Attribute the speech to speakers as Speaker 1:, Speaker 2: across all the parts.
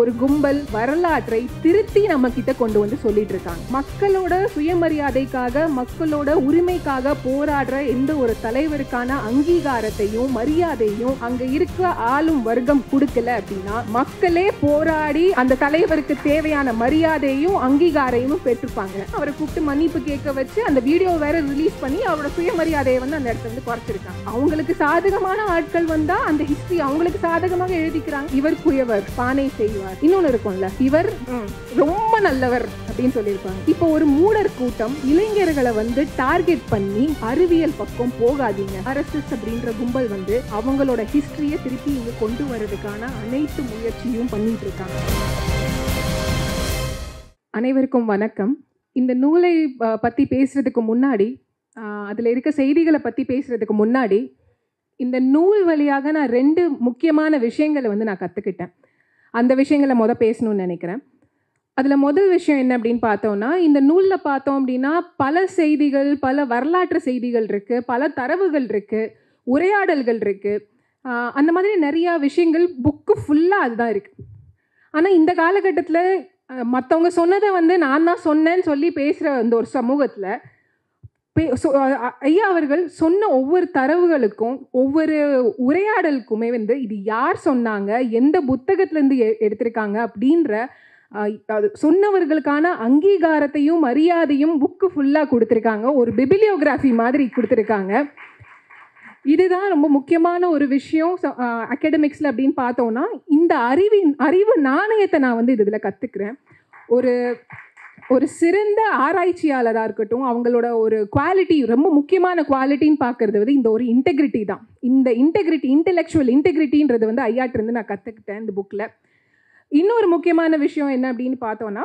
Speaker 1: ஒரு கும்பல் வரலாற்றை திருத்தி நம்ம கிட்ட கொண்டு வந்து சொல்லிட்டு இருக்காங்க மக்களோட சுயமரியாதைக்காக மக்களோட உரிமைக்காக போராடுற எந்த ஒரு தலைவருக்கான அங்கீகாரத்தையும் மரியாதையும் அங்க இருக்க ஆளும் வர்க்கம் கொடுக்கல அப்படின்னா மக்களே போராடி அந்த தலைவருக்கு தேவையான மரியாதையும் அங்கீகாரையும் பெற்றிருப்பாங்க அவரை கூப்பிட்டு மன்னிப்பு கேட்க வச்சு அந்த வீடியோ வேற ரிலீஸ் பண்ணி அவரோட சுயமரியாதையை வந்து அந்த இடத்துல வந்து குறைச்சிருக்காங்க. அவங்களுக்கு சாதகமான ஆட்கள் வந்தா அந்த ஹிஸ்டரி அவங்களுக்கு சாதகமாக எழுதிக்கிறாங்க. இவர் குயவர் பானை செய்வார். இன்னொன்னு இருக்கும்ல இவர் ரொம்ப நல்லவர் அப்படின்னு சொல்லியிருப்பாங்க. இப்போ ஒரு மூடர் கூட்டம் இளைஞர்களை வந்து டார்கெட் பண்ணி அறிவியல் பக்கம் போகாதீங்க. ஆர்எஸ்எஸ் அப்படின்ற கும்பல் வந்து அவங்களோட ஹிஸ்டரியை திருப்பி இங்க கொண்டு வர்றதுக்கான அனைத்து முயற்சியும் பண்ணிட்டு இருக்காங்க. அனைவருக்கும் வணக்கம். இந்த நூலை பத்தி பேசுறதுக்கு முன்னாடி அதுல இருக்க செய்திகளை பத்தி பேசுறதுக்கு முன்னாடி இந்த நூல் வழியாக நான் ரெண்டு முக்கியமான விஷயங்களை வந்து நான் கற்றுக்கிட்டேன் அந்த விஷயங்களை மொதல் பேசணும்னு நினைக்கிறேன். அதில் முதல் விஷயம் என்ன அப்படின்னு பார்த்தோம்னா இந்த நூலில் பார்த்தோம் அப்படின்னா பல செய்திகள் பல வரலாற்று செய்திகள் இருக்குது பல தரவுகள் இருக்குது உரையாடல்கள் இருக்குது அந்த மாதிரி நிறையா விஷயங்கள் புக்கு ஃபுல்லாக அதுதான் இருக்குது ஆனால் இந்த காலகட்டத்தில் மற்றவங்க சொன்னதை வந்து நான் தான் சொன்னேன்னு சொல்லி பேசுகிற அந்த ஒரு சமூகத்தில் ஐயா அவர்கள் சொன்ன ஒவ்வொரு தரவுகளுக்கும் ஒவ்வொரு உரையாடலுக்குமே வந்து இது யார் சொன்னாங்க எந்த புத்தகத்திலேருந்து எடுத்திருக்காங்க அப்படின்ற சொன்னவர்களுக்கான அங்கீகாரத்தையும் மரியாதையும் புக்கு ஃபுல்லாக கொடுத்துருக்காங்க. ஒரு பிபிலியோகிராஃபி மாதிரி கொடுத்துருக்காங்க. இதுதான் ரொம்ப முக்கியமான ஒரு விஷயம். அகாடமிக்ஸில் அப்படின்னு பார்த்தோன்னா இந்த அறிவின் அறிவு நாணயத்தை நான் வந்து இதில் கற்றுக்கிறேன் ஒரு ஒரு சிறந்த ஆராய்ச்சியாளராக இருக்கட்டும் அவங்களோட ஒரு குவாலிட்டி ரொம்ப முக்கியமான குவாலிட்டின்னு பார்க்கறது வந்து இந்த ஒரு இன்டெகிரிட்டி தான். இந்த இன்டெகிரிட்டி இன்டெலெக்சுவல் இன்டெகிரிட்டின்றது வந்து ஐயாட்டிருந்து நான் கற்றுக்கிட்டேன் இந்த புக்கில் இன்னொரு முக்கியமான விஷயம் என்ன அப்படின்னு பார்த்தோன்னா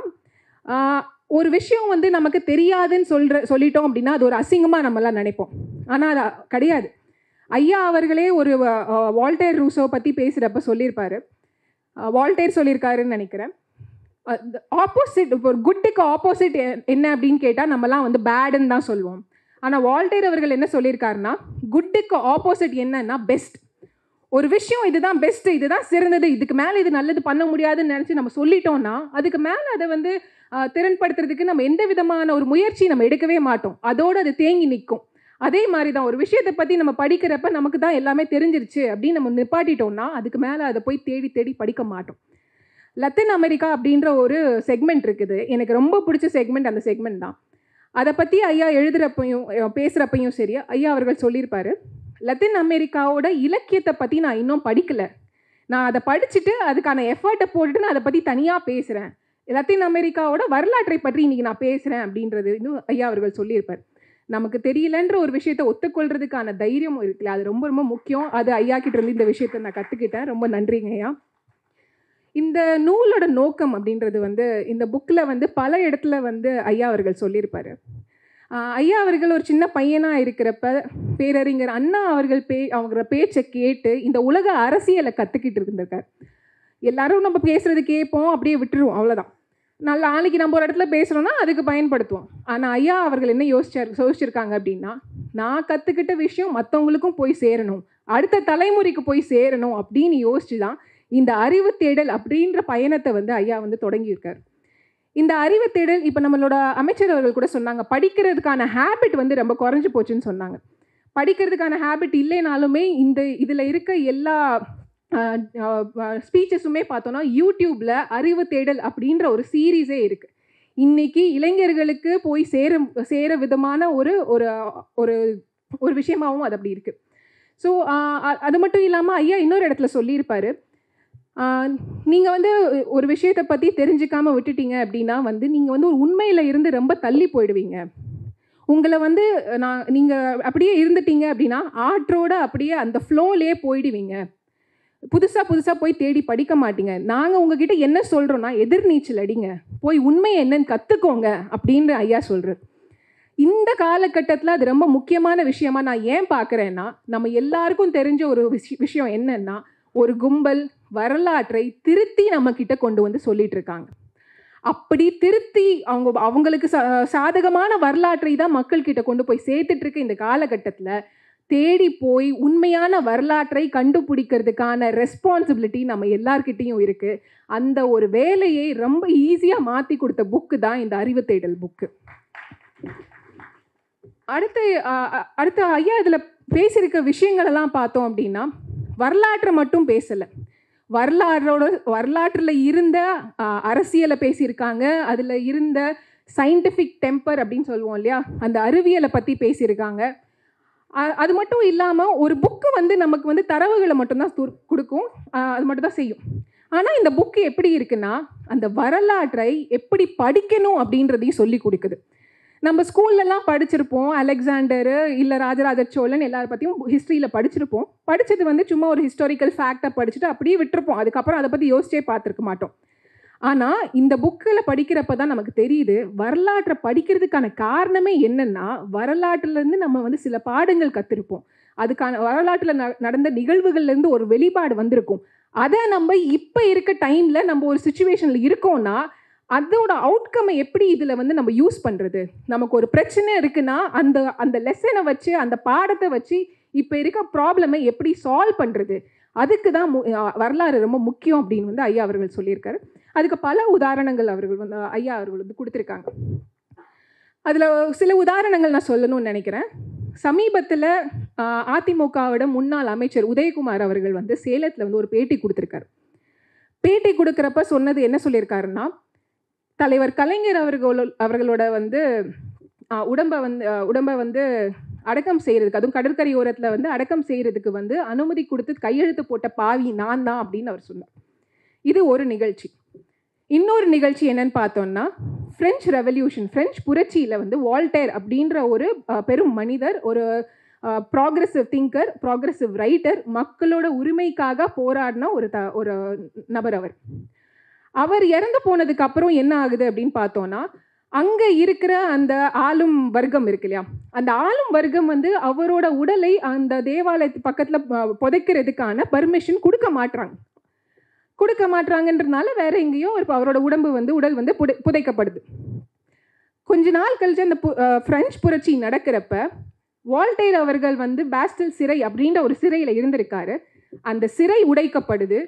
Speaker 1: ஒரு விஷயம் வந்து நமக்கு தெரியாதுன்னு சொல்கிற சொல்லிட்டோம் அப்படின்னா அது ஒரு அசிங்கமாக நம்மலாம் நினைப்போம். ஆனால் அது கிடையாது. ஐயா அவர்களே ஒரு வால்டேர் ரூசோ பற்றி பேசுகிறப்ப சொல்லியிருப்பார். வால்டேர் சொல்லியிருக்காருன்னு நினைக்கிறேன். ஆப்போசிட் இப்போ ஒரு குட்டுக்கு ஆப்போசிட் என்ன அப்படின்னு கேட்டால் நம்மலாம் வந்து பேடுன்னு தான் சொல்லுவோம். ஆனால் வால்டேர் அவர்கள் என்ன சொல்லியிருக்காருன்னா குட்டுக்கு ஆப்போசிட் என்னன்னா பெஸ்ட் ஒரு விஷயம் இதுதான் பெஸ்ட் இதுதான் சிறந்தது இதுக்கு மேலே இது நல்லது பண்ண முடியாதுன்னு நினச்சி நம்ம சொல்லிட்டோம்னா அதுக்கு மேலே அதை வந்து திறன்படுத்துறதுக்கு நம்ம எந்த விதமான ஒரு முயற்சி நம்ம எடுக்கவே மாட்டோம். அதோடு அது தேங்கி நிற்கும். அதே மாதிரி தான் ஒரு விஷயத்தை பற்றி நம்ம படிக்கிறப்ப நமக்கு தான் எல்லாமே தெரிஞ்சிருச்சு அப்படின்னு நம்ம நிப்பாட்டிட்டோம்னா அதுக்கு மேலே அதை போய் தேடி தேடி படிக்க மாட்டோம். லத்தின் அமெரிக்கா அப்படின்ற ஒரு செக்மெண்ட் இருக்குது. எனக்கு ரொம்ப பிடிச்ச செக்மெண்ட் அந்த செக்மெண்ட் தான். அதை பற்றி ஐயா எழுதுகிறப்பையும் பேசுகிறப்பையும் சரி ஐயா அவர்கள் சொல்லியிருப்பார் லத்தின் அமெரிக்காவோட இலக்கியத்தை பற்றி நான் இன்னும் படிக்கலை. நான் அதை படிச்சுட்டு அதுக்கான எஃபர்ட்டை போட்டுட்டு நான் அதை பற்றி தனியாக பேசுகிறேன் லத்தீன் அமெரிக்காவோட வரலாற்றை பற்றி இன்றைக்கி நான் பேசுகிறேன் அப்படின்றது இன்னும் ஐயா அவர்கள் சொல்லியிருப்பார். நமக்கு தெரியலன்ற ஒரு விஷயத்தை ஒத்துக்கொள்றதுக்கான தைரியம் இருக்குல்ல அது ரொம்ப ரொம்ப முக்கியம். அது ஐயா கிட்ட இருந்து இந்த விஷயத்தை நான் கற்றுக்கிட்டேன் ரொம்ப நன்றிங்க ஐயா. இந்த நூலோட நோக்கம் அப்படின்றது வந்து இந்த புக்கில் வந்து பல இடத்துல வந்து ஐயா அவர்கள் சொல்லியிருப்பார். ஐயா அவர்கள் ஒரு சின்ன பையனாக இருக்கிறப்ப பேரறிஞர் அண்ணா அவர்கள் பே அவங்க பேச்சை கேட்டு இந்த உலக அரசியலை கற்றுக்கிட்டு இருந்திருக்கார். எல்லாரும் நம்ம பேசுகிறது கேட்போம் அப்படியே விட்டுருவோம் அவ்வளோதான் நல்ல நாளைக்கு நம்ம ஒரு இடத்துல பேசுகிறோன்னா அதுக்கு பயன்படுத்துவோம். ஆனால் ஐயா அவர்கள் என்ன யோசிச்சார் யோசிச்சிருக்காங்க அப்படின்னா நான் கற்றுக்கிட்ட விஷயம் மற்றவங்களுக்கும் போய் சேரணும் அடுத்த தலைமுறைக்கு போய் சேரணும் அப்படின்னு யோசிச்சு தான் இந்த அறிவு தேடல் அப்படின்ற பயணத்தை வந்து ஐயா வந்து தொடங்கியிருக்கார். இந்த அறிவு தேடல் இப்போ நம்மளோட அமைச்சர் அவர்கள் கூட சொன்னாங்க படிக்கிறதுக்கான ஹேபிட் வந்து ரொம்ப குறைஞ்சி போச்சுன்னு சொன்னாங்க. படிக்கிறதுக்கான ஹேபிட் இல்லைனாலுமே இந்த இதில் இருக்க எல்லா ஸ்பீச்சஸுமே பார்த்தோன்னா யூடியூப்பில் அறிவு தேடல் அப்படின்ற ஒரு சீரீஸே இருக்குது இன்றைக்கி இளைஞர்களுக்கு போய் சேர சேர விதமான ஒரு ஒரு ஒரு ஒரு விஷயமாகவும் அது அப்படி இருக்குது ஸோ அது மட்டும் இல்லாமல் ஐயா இன்னொரு இடத்துல சொல்லியிருப்பாரு நீங்கள் வந்து ஒரு விஷயத்தை பற்றி தெரிஞ்சுக்காம விட்டுட்டீங்க அப்படின்னா வந்து நீங்கள் வந்து ஒரு உண்மையில் இருந்து ரொம்ப தள்ளி போயிடுவீங்க. உங்களை வந்து நான் நீங்கள் அப்படியே இருந்துட்டீங்க அப்படின்னா ஆற்றோட அப்படியே அந்த ஃப்ளோலேயே போயிடுவீங்க. புதுசாக புதுசாக போய் தேடி படிக்க மாட்டீங்க. நாங்கள் உங்ககிட்ட என்ன சொல்கிறோன்னா எதிர்நீச்சல் அடிங்க. போய் உண்மை என்னன்னு கற்றுக்கோங்க அப்படின்னு ஐயா சொல்கிறார் இந்த காலகட்டத்தில் அது ரொம்ப முக்கியமான விஷயமா நான் ஏன் பார்க்குறேன்னா நம்ம எல்லாருக்கும் தெரிஞ்ச ஒரு விஷயம் என்னன்னா ஒரு கும்பல் வரலாற்றை திருத்தி நம்ம கிட்ட கொண்டு வந்து சொல்லிட்டு இருக்காங்க அப்படி திருத்தி அவங்க அவங்களுக்கு சா- சாதகமான வரலாற்றை தான் மக்கள் கிட்ட கொண்டு போய் சேர்த்துட்டு இருக்க இந்த காலகட்டத்தில் தேடி போய் உண்மையான வரலாற்றை கண்டுபிடிக்கிறதுக்கான ரெஸ்பான்சிபிலிட்டி நம்ம எல்லார்கிட்டேயும் இருக்குது அந்த ஒரு வேலையை ரொம்ப ஈஸியாக மாற்றி கொடுத்த புக்கு தான் இந்த அறிவு தேடல் புக்கு அடுத்து அடுத்த அடுத்து ஐயா இதில் பேசியிருக்க விஷயங்களெல்லாம் பார்த்தோம் அப்படின்னா வரலாற்றை மட்டும் பேசலை. வரலாறோட வரலாற்றில் இருந்த அரசியலை பேசியிருக்காங்க. அதில் இருந்த சயின்டிஃபிக் டெம்பர் அப்படின்னு சொல்லுவோம் இல்லையா? அந்த அறிவியலை பற்றி பேசியிருக்காங்க. அது மட்டும் இல்லாமல் ஒரு புக்கு வந்து நமக்கு வந்து தரவுகளை மட்டும்தான் கொடுக்கும். அது மட்டும் தான் செய்யும். ஆனால் இந்த புக்கு எப்படி இருக்குன்னா அந்த வரலாற்றை எப்படி படிக்கணும் அப்படின்றதையும் சொல்லி கொடுக்குது. நம்ம ஸ்கூல்லலாம் படிச்சிருப்போம். அலெக்சாண்டரு இல்லை ராஜராஜ சோழன் எல்லாரை பற்றியும் ஹிஸ்ட்ரியில் படிச்சிருப்போம். படித்தது வந்து சும்மா ஒரு ஹிஸ்டாரிக்கல் ஃபேக்டை படிச்சுட்டு அப்படியே விட்டுருப்போம். அதுக்கப்புறம் அதை பற்றி யோசிச்சே பார்த்துருக்க மாட்டோம். ஆனால் இந்த புக்கில் படிக்கிறப்ப தான் நமக்கு தெரியுது வரலாற்றை படிக்கிறதுக்கான காரணமே என்னென்னா வரலாற்றுலேருந்து நம்ம வந்து சில பாடங்கள் கற்றுருப்போம் அதுக்கான வரலாற்றில் ந நடந்த நிகழ்வுகள்லேருந்து ஒரு வெளிப்பாடு வந்திருக்கும். அதை நம்ம இப்போ இருக்க டைமில் நம்ம ஒரு சுச்சுவேஷனில் இருக்கோம்னா அதோட அவுட்கம்மை எப்படி இதில் வந்து நம்ம யூஸ் பண்ணுறது நமக்கு ஒரு பிரச்சனை இருக்குன்னா அந்த அந்த லெசனை வச்சு அந்த பாடத்தை வச்சு இப்போ இருக்க ப்ராப்ளமை எப்படி சால்வ் பண்ணுறது அதுக்கு தான் வரலாறு ரொம்ப முக்கியம் அப்படின்னு வந்து ஐயா அவர்கள் சொல்லியிருக்காரு. அதுக்கு பல உதாரணங்கள் அவர்கள் வந்து ஐயா அவர்கள் வந்து கொடுத்துருக்காங்க. அதில் சில உதாரணங்கள் நான் சொல்லணும்னு நினைக்கிறேன். சமீபத்தில் அதிமுகவோட முன்னாள் அமைச்சர் உதயகுமார் அவர்கள் வந்து சேலத்தில் வந்து ஒரு பேட்டி கொடுத்துருக்காரு. பேட்டி கொடுக்குறப்ப சொன்னது என்ன சொல்லியிருக்காருன்னா தலைவர் கலைஞர் அவர்கள் அவர்களோட வந்து உடம்பை வந்து உடம்பை வந்து அடக்கம் செய்கிறதுக்கு அதுவும் கடற்கரை ஓரத்தில் வந்து அடக்கம் செய்கிறதுக்கு வந்து அனுமதி கொடுத்து கையெழுத்து போட்ட பாவி நான் தான் அப்படின்னு அவர் சொன்னார். இது ஒரு நிகழ்ச்சி. இன்னொரு நிகழ்ச்சி என்னன்னு பார்த்தோம்னா ஃப்ரெஞ்ச் ரெவல்யூஷன் ஃப்ரெஞ்ச் புரட்சியில் வந்து வால்டேர் அப்படின்ற ஒரு பெரும் மனிதர் ஒரு ப்ராக்ரெசிவ் திங்கர் ப்ராக்ரெசிவ் ரைட்டர் மக்களோட உரிமைக்காக போராடின ஒரு த ஒரு நபர் அவர். அவர் இறந்து போனதுக்கு அப்புறம் என்ன ஆகுது அப்படின்னு பார்த்தோன்னா அங்கே இருக்கிற அந்த ஆளும் வர்க்கம் இருக்கு இல்லையா? அந்த ஆளும் வர்க்கம் வந்து அவரோட உடலை அந்த தேவாலயத்து பக்கத்தில் புதைக்கிறதுக்கான பர்மிஷன் கொடுக்க மாட்டுறாங்க கொடுக்க மாட்டுறாங்கன்றனால வேற எங்கேயோ ஒரு அவரோட உடம்பு வந்து உடல் வந்து புதை புதைக்கப்படுது. கொஞ்ச நாள் கழிச்சு அந்த பு- பிரெஞ்சு புரட்சி நடக்கிறப்ப வால்டேர் அவர்கள் வந்து பேஸ்டல் சிறை அப்படின்ற ஒரு சிறையில் இருந்திருக்காரு. அந்த சிறை உடைக்கப்படுது.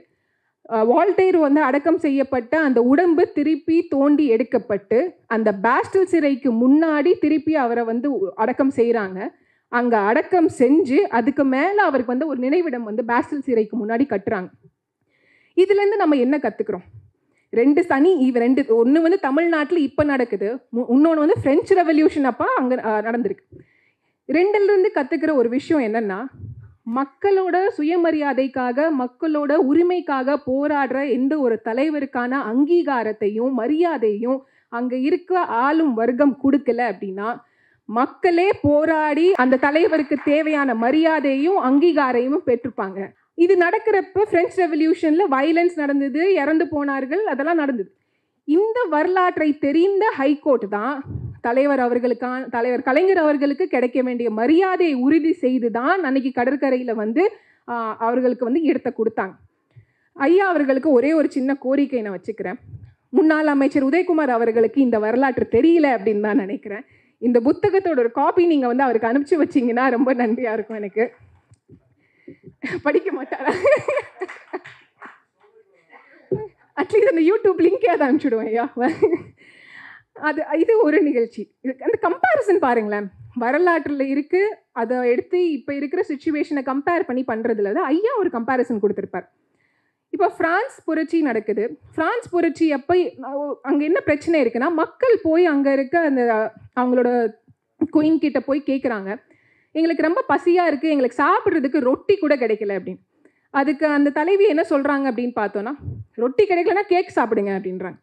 Speaker 1: வால்டேர் வந்து அடக்கம் செய்யப்பட்ட அந்த உடம்பு திருப்பி தோண்டி எடுக்கப்பட்டு அந்த பேஸ்டல் சிறைக்கு முன்னாடி திருப்பி அவரை வந்து அடக்கம் செய்கிறாங்க அங்கே அடக்கம் செஞ்சு அதுக்கு மேலே அவருக்கு வந்து ஒரு நினைவிடம் வந்து பேஸ்டல் சிறைக்கு முன்னாடி கட்டுறாங்க. இதுலேருந்து நம்ம என்ன கற்றுக்குறோம் ரெண்டு சனி இவ ரெண்டு ஒன்று வந்து தமிழ்நாட்டில் இப்போ நடக்குது. இன்னொன்று வந்து ஃப்ரெஞ்சு ரெவல்யூஷன் அப்போ அங்கே நடந்திருக்கு. ரெண்டுலேருந்து கற்றுக்கிற ஒரு விஷயம் என்னென்னா மக்களோட சுயமரியாதைக்காக மக்களோட உரிமைக்காக போராடுற எந்த ஒரு தலைவருக்கான அங்கீகாரத்தையும் மரியாதையும் அங்கே இருக்க ஆளும் வர்க்கம் கொடுக்கல அப்படின்னா மக்களே போராடி அந்த தலைவருக்கு தேவையான மரியாதையும் அங்கீகாரையும் பெற்றிருப்பாங்க. இது நடக்கிறப்ப பிரெஞ்சு ரெவல்யூஷனில் வைலன்ஸ் நடந்தது இறந்து போனார்கள் அதெல்லாம் நடந்தது. இந்த வரலாற்றை தெரிந்த ஹைகோர்ட் தான் தலைவர் அவர்களுக்கான தலைவர் கலைஞர் அவர்களுக்கு கிடைக்க வேண்டிய மரியாதையை உறுதி செய்து தான் அன்னைக்கு கடற்கரையில் வந்து அவர்களுக்கு வந்து இடத்தை கொடுத்தாங்க. ஐயா அவர்களுக்கு ஒரே ஒரு சின்ன கோரிக்கை நான் வச்சுக்கிறேன். முன்னாள் அமைச்சர் உதயகுமார் அவர்களுக்கு இந்த வரலாற்று தெரியல அப்படின்னு தான் நினைக்கிறேன். இந்த புத்தகத்தோட ஒரு காப்பி நீங்கள் வந்து அவருக்கு அனுப்பிச்சு வச்சீங்கன்னா ரொம்ப நன்றியாக இருக்கும் எனக்கு. படிக்க மாட்டாரா? அட்லீஸ்ட் அந்த யூடியூப் லிங்கே அதை அனுப்பிச்சுடுவேன் ஐயா. அது இது ஒரு நிகழ்ச்சி. இது- அந்த கம்பேரிசன் பாருங்களேன். வரலாற்றில் இருக்குது அதை எடுத்து இப்போ இருக்கிற சுச்சுவேஷனை கம்பேர் பண்ணி பண்ணுறதுல தான் ஐயா ஒரு கம்பேரிசன் கொடுத்துருப்பார். இப்போ ஃப்ரான்ஸ் புரட்சி நடக்குது. ஃப்ரான்ஸ் புரட்சி அப்போ அங்கே என்ன பிரச்சனை இருக்குன்னா மக்கள் போய் அங்கே இருக்க அந்த அவங்களோட குயின் கிட்ட போய் கேட்குறாங்க எங்களுக்கு ரொம்ப பசியாக இருக்குது எங்களுக்கு சாப்பிட்றதுக்கு ரொட்டி கூட கிடைக்கல அப்படின்னு. அதுக்கு அந்த தலைவி என்ன சொல்கிறாங்க அப்படின்னு பார்த்தோன்னா ரொட்டி கிடைக்கலனா கேக் சாப்பிடுங்க அப்படின்றாங்க.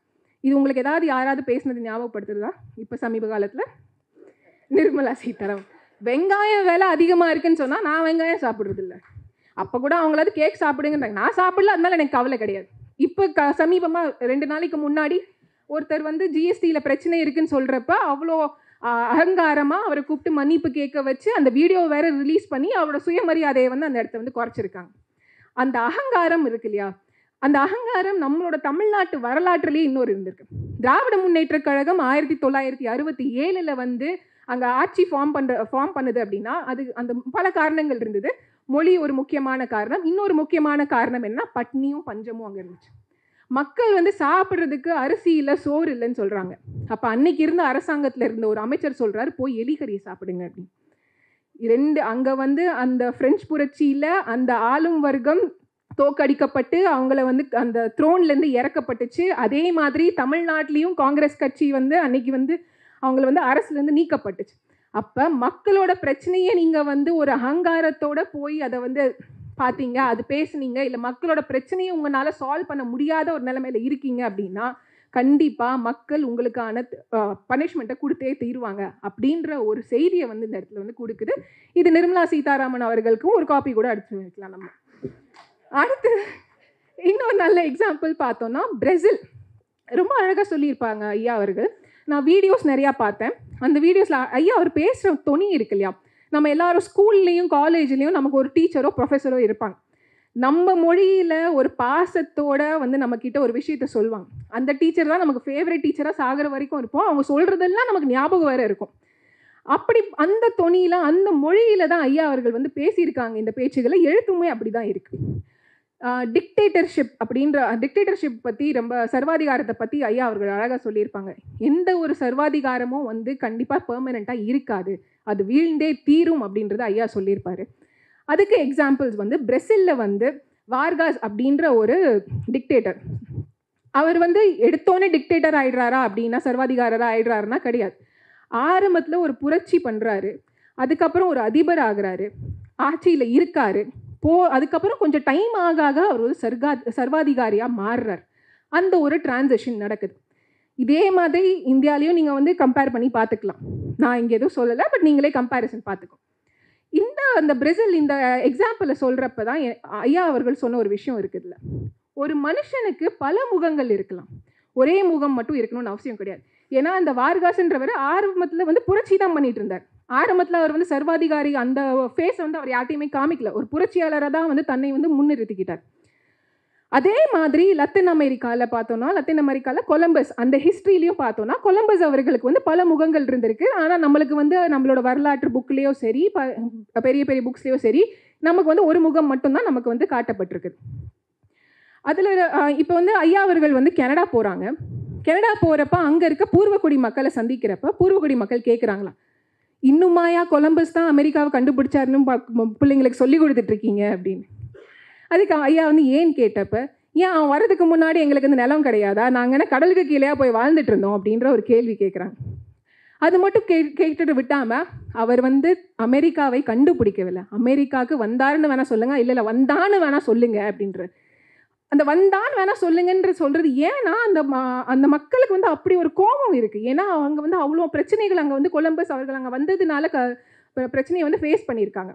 Speaker 1: இது உங்களுக்கு ஏதாவது யாராவது பேசினது ஞாபகப்படுத்துறதா? இப்போ சமீப காலத்தில்? நிர்மலா சீதாராமன் வெங்காயம் விலை அதிகமாக இருக்குன்னு சொன்னால் நான் வெங்காயம் சாப்பிட்றதில்ல. அப்போ கூட அவங்களாவது கேக் சாப்பிடுங்கன்றாங்க. நான் சாப்பிடல அதனால எனக்கு கவலை கிடையாது. இப்போ க சமீபமாக ரெண்டு நாளைக்கு முன்னாடி ஒருத்தர் வந்து ஜிஎஸ்டியில் பிரச்சனை இருக்குன்னு சொல்கிறப்ப அவ்வளோ அகங்காரமாக அவரை கூப்பிட்டு மன்னிப்பு கேட்க வச்சு அந்த வீடியோ வேற ரிலீஸ் பண்ணி அவரோட சுயமரியாதையை வந்து அந்த இடத்த வந்து குறைச்சிருக்காங்க. அந்த அகங்காரம் இருக்கு இல்லையா? அந்த அகங்காரம் நம்மளோட தமிழ்நாட்டு வரலாற்றுலேயே இன்னொரு இருந்திருக்கு. திராவிட முன்னேற்றக் கழகம் ஆயிரத்தி தொள்ளாயிரத்தி அறுபத்தி ஏழில் வந்து அங்கே ஆட்சி ஃபார்ம் பண்ணுற ஃபார்ம் பண்ணுது அப்படின்னா அது அந்த பல காரணங்கள் இருந்தது. மொழி ஒரு முக்கியமான காரணம். இன்னொரு முக்கியமான காரணம் என்ன பட்னியும் பஞ்சமும் அங்கே இருந்துச்சு. மக்கள் வந்து சாப்பிட்றதுக்கு அரிசி இல்லை சோறு இல்லைன்னு சொல்கிறாங்க அப்போ அன்னைக்கு இருந்த அரசாங்கத்தில் இருந்த ஒரு அமைச்சர் சொல்கிறாரு போய் எலிகறியை சாப்பிடுங்க அப்படின்னு. ரெண்டு அங்கே வந்து அந்த பிரெஞ்சு புரட்சியில் அந்த ஆளும் வர்க்கம் தோக்கடிக்கப்பட்டு அவங்கள வந்து அந்த த்ரோன்லேருந்து இறக்கப்பட்டுச்சு. அதே மாதிரி தமிழ்நாட்டிலையும் காங்கிரஸ் கட்சி வந்து அன்னைக்கு வந்து அவங்கள வந்து அரசுலேருந்து நீக்கப்பட்டுச்சு. அப்போ மக்களோட பிரச்சனையே நீங்கள் வந்து ஒரு அகங்காரத்தோட போய் அதை வந்து பார்த்தீங்க அது பேசுனீங்க இல்லை மக்களோட பிரச்சனையை உங்களால் சால்வ் பண்ண முடியாத ஒரு நிலைமையில் இருக்கீங்க அப்படின்னா கண்டிப்பாக மக்கள் உங்களுக்கான பனிஷ்மெண்ட்டை கொடுத்தே தீருவாங்க அப்படின்ற ஒரு செய்தியை வந்து இந்த இடத்துல வந்து கொடுக்குது. இது நிர்மலா சீதாராமன் அவர்களுக்கும் ஒரு காப்பி கூட அடிச்சு வைக்கலாம் நம்ம. அடுத்து இன்னொரு நல்ல எக்ஸாம்பிள் பார்த்தோன்னா பிரேசில். ரொம்ப அழகாக சொல்லியிருப்பாங்க ஐயா அவர்கள். நான் வீடியோஸ் நிறையா பார்த்தேன். அந்த வீடியோஸில் ஐயா அவர் பேசுகிற துணி இருக்கு இல்லையா? நம்ம எல்லாரும் ஸ்கூல்லேயும் காலேஜ்லேயும் நமக்கு ஒரு டீச்சரோ ப்ரொஃபஸரோ இருப்பாங்க. நம்ம மொழியில் ஒரு பாசத்தோட வந்து நம்மக்கிட்ட ஒரு விஷயத்த சொல்லுவாங்க அந்த டீச்சர் தான் நமக்கு ஃபேவரட் டீச்சராக சாகிற வரைக்கும் இருப்போம். அவங்க சொல்கிறதெல்லாம் நமக்கு ஞாபகம் வேறு இருக்கும். அப்படி அந்த தொனியில் அந்த மொழியில் தான் ஐயா அவர்கள் வந்து பேசியிருக்காங்க இந்த பேச்சுகளை. எழுத்துமே அப்படி தான் இருக்குது டிக்டேட்டர்ஷிப் அப்படின்ற டிக்டேட்டர்ஷிப் பற்றி ரொம்ப சர்வாதிகாரத்தை பற்றி ஐயா அவர்கள் அழகாக சொல்லியிருப்பாங்க. எந்த ஒரு சர்வாதிகாரமும் வந்து கண்டிப்பாக பெர்மனெண்ட்டாக இருக்காது. அது வீழ்ந்தே தீரும் அப்படின்றத ஐயா சொல்லியிருப்பாரு. அதுக்கு எக்ஸாம்பிள்ஸ் வந்து பிரசிலில் வந்து வார்காஸ் அப்படின்ற ஒரு டிக்டேட்டர் அவர் வந்து எடுத்தோன்னே டிக்டேட்டர் ஆயிடுறாரா அப்படின்னா சர்வாதிகாரராக ஆயிடுறாருன்னா கிடையாது. ஆரம்பத்தில் ஒரு புரட்சி பண்ணுறாரு அதுக்கப்புறம் ஒரு அதிபர் ஆகிறாரு. ஆட்சியில் இருக்காரு. போ அதுக்கப்புறம் கொஞ்சம் டைம் ஆக ஆக அவர் ஒரு சர்கா சர்வாதிகாரியாக மாறுறார். அந்த ஒரு டிரான்சிஷன் நடக்குது. இதே மாதிரி இந்தியாலையும் நீங்கள் வந்து கம்பேர் பண்ணி பார்த்துக்கலாம். நான் இங்கே எதுவும் சொல்லலை பட் நீங்களே கம்பேரிசன் பார்த்துக்கோ. இந்த அந்த பிரேசில் இந்த எக்ஸாம்பிளை சொல்கிறப்ப தான் ஐயா அவர்கள் சொன்ன ஒரு விஷயம் இருக்குதுல்ல ஒரு மனுஷனுக்கு பல முகங்கள் இருக்கலாம். ஒரே முகம் மட்டும் இருக்கணும்னு அவசியம் கிடையாது. ஏன்னா அந்த வார்காசுன்றவர் ஆரம்பத்தில் வந்து புரட்சி தான் பண்ணிட்டு இருந்தார். ஆரம்பத்தில் அவர் வந்து சர்வாதிகாரி அந்த ஃபேஸ் வந்து அவர் யார்ட்டையுமே காமிக்கல. ஒரு புரட்சியாளராக தான் வந்து தன்னை வந்து முன்னிறுத்திக்கிட்டார். அதே மாதிரி லத்தின் அமெரிக்காவில் பார்த்தோன்னா லத்தின் அமெரிக்காவில் கொலம்பஸ் அந்த ஹிஸ்ட்ரிலையும் பார்த்தோன்னா கொலம்பஸ் அவர்களுக்கு வந்து பல முகங்கள் இருந்திருக்கு. ஆனால் நம்மளுக்கு வந்து நம்மளோட வரலாற்று புக்லேயோ சரி ப பெரிய பெரிய புக்ஸ்லேயோ சரி நமக்கு வந்து ஒரு முகம் மட்டும்தான் நமக்கு வந்து காட்டப்பட்டிருக்குது அதில் இப்போ வந்து ஐயா அவர்கள் வந்து கனடா போகிறாங்க கனடா போகிறப்ப அங்கே இருக்க பூர்வக்குடி மக்களை சந்திக்கிறப்ப பூர்வக்குடி மக்கள் கேட்குறாங்களாம் இன்னுமாயா கொலம்பஸ் தான் அமெரிக்காவை கண்டுபிடிச்சாருன்னு பிள்ளைங்களுக்கு சொல்லி கொடுத்துட்ருக்கீங்க அப்படின்னு. அதுக்கு ஐயா வந்து ஏன் கேட்டப்ப ஏன் அவன் வரதுக்கு முன்னாடி எங்களுக்கு இந்த நிலம் கிடையாதா? நாங்கள் என்ன கடலுக்கு கீழே போய் வாழ்ந்துட்டு இருந்தோம்? அப்படின்ற ஒரு கேள்வி கேட்குறாங்க அது மட்டும் கே கேட்டுட்டு விட்டாமல் அவர் வந்து அமெரிக்காவை கண்டுபிடிக்கவில்லை. அமெரிக்காவுக்கு வந்தாருன்னு வேணால் சொல்லுங்கள் இல்லை இல்லை வந்தான்னு வேணால் சொல்லுங்கள் அப்படின்ற அந்த வந்தான் வேணால் சொல்லுங்கன்ற சொல்கிறது ஏன்னா அந்த அந்த மக்களுக்கு வந்து அப்படி ஒரு கோபம் இருக்குது ஏன்னா அவங்க வந்து அவ்வளோ பிரச்சனைகள் அங்கே வந்து கொலம்பஸ் அவர்கள் அங்கே வந்ததுனால க பிரச்சனையை வந்து ஃபேஸ் பண்ணியிருக்காங்க.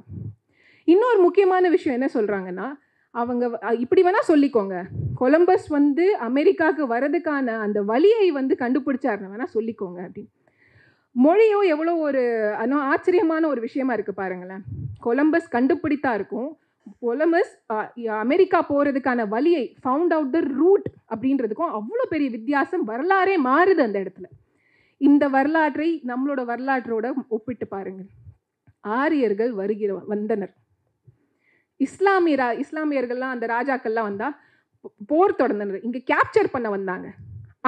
Speaker 1: இன்னொரு முக்கியமான விஷயம் என்ன சொல்கிறாங்கன்னா அவங்க இப்படி வேணால் சொல்லிக்கோங்க. கொலம்பஸ் வந்து அமெரிக்காவுக்கு வரதுக்கான அந்த வழியை வந்து கண்டுபிடிச்சாருன்னு வேணால் சொல்லிக்கோங்க அப்படின்னு. மொழியோ எவ்வளோ ஒரு அன்னும் ஆச்சரியமான ஒரு விஷயமா இருக்குது பாருங்களேன். கொலம்பஸ் கண்டுபிடித்தா இருக்கும். கொலம்பஸ் அமெரிக்கா போகிறதுக்கான வழியை ஃபவுண்ட் அவுட் த ரூட் அப்படின்றதுக்கும் அவ்வளோ பெரிய வித்தியாசம் வரலாறே மாறுது அந்த இடத்துல. இந்த வரலாற்றை நம்மளோட வரலாற்றோட ஒப்பிட்டு பாருங்கள். ஆரியர்கள் வருகிற வந்தனர். இஸ்லாமியரா இஸ்லாமியர்கள்லாம் அந்த ராஜாக்கள்லாம் வந்தால் போர் தொடர்ந்தனர். இங்கே கேப்சர் பண்ண வந்தாங்க.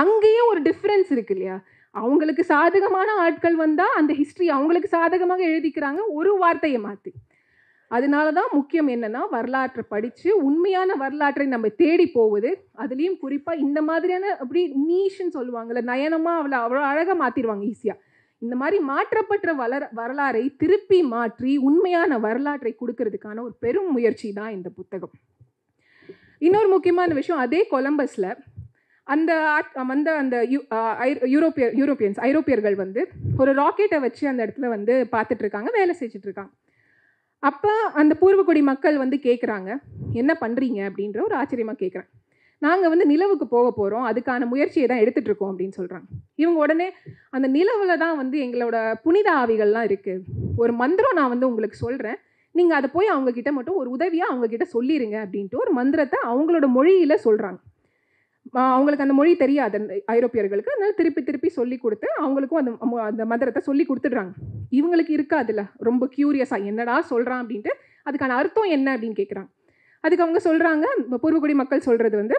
Speaker 1: அங்கேயும் ஒரு டிஃப்ரென்ஸ் இருக்கு இல்லையா? அவங்களுக்கு சாதகமான ஆட்கள் வந்தால் அந்த ஹிஸ்ட்ரி அவங்களுக்கு சாதகமாக எழுதிக்கிறாங்க ஒரு வார்த்தையை மாற்றி அதனால தான் முக்கியம் என்னென்னா வரலாற்றை படித்து உண்மையான வரலாற்றை நம்ம தேடி போவது. அதுலேயும் குறிப்பாக இந்த மாதிரியான அப்படி நீஷன்னு சொல்லுவாங்கள்ல நயனமாக அவ்வளோ அவ்வளோ அழகாக மாற்றிடுவாங்க ஈஸியாக இந்த மாதிரி மாற்றப்பட்ட வளர வரலாறை திருப்பி மாற்றி உண்மையான வரலாற்றை கொடுக்கறதுக்கான ஒரு பெரும் முயற்சி தான் இந்த புத்தகம். இன்னொரு முக்கியமான விஷயம் அதே கொலம்பஸில் அந்த அந்த அந்த யூரோப்பிய யூரோப்பியன்ஸ் ஐரோப்பியர்கள் வந்து ஒரு ராக்கெட்டை வச்சு அந்த இடத்துல வந்து பார்த்துட்ருக்காங்க வேலை செஞ்சுட்ருக்காங்க அப்போ அந்த பூர்வக்குடி மக்கள் வந்து கேட்குறாங்க என்ன பண்ணுறீங்க அப்படின்ற ஒரு ஆச்சரியமாக கேட்குறேன் நாங்கள் வந்து நிலவுக்கு போக போகிறோம் அதுக்கான முயற்சியை தான் எடுத்துகிட்ருக்கோம் அப்படின்னு சொல்கிறாங்க இவங்க உடனே அந்த நிலவில் தான் வந்து எங்களோட புனித ஆவிகள்லாம் இருக்குது ஒரு மந்திரம் நான் வந்து உங்களுக்கு சொல்கிறேன் நீங்கள் அதை போய் அவங்கக்கிட்ட மட்டும் ஒரு உதவியாக அவங்கக்கிட்ட சொல்லிடுங்க அப்படின்ட்டு ஒரு மந்திரத்தை அவங்களோட மொழியில் சொல்கிறாங்க அவங்களுக்கு அந்த மொழி தெரியாது. அந்த ஐரோப்பியர்களுக்கு. அதனால் திருப்பி திருப்பி சொல்லி கொடுத்து அவங்களுக்கும் அந்த அந்த மந்திரத்தை சொல்லி கொடுத்துடுறாங்க. இவங்களுக்கு இருக்காதுல்ல. ரொம்ப க்யூரியஸாக என்னடா சொல்கிறான் அப்படின்ட்டு அதுக்கான அர்த்தம் என்ன அப்படின்னு கேட்குறாங்க அதுக்கு அவங்க சொல்கிறாங்க பூர்வகுடி மக்கள் சொல்கிறது வந்து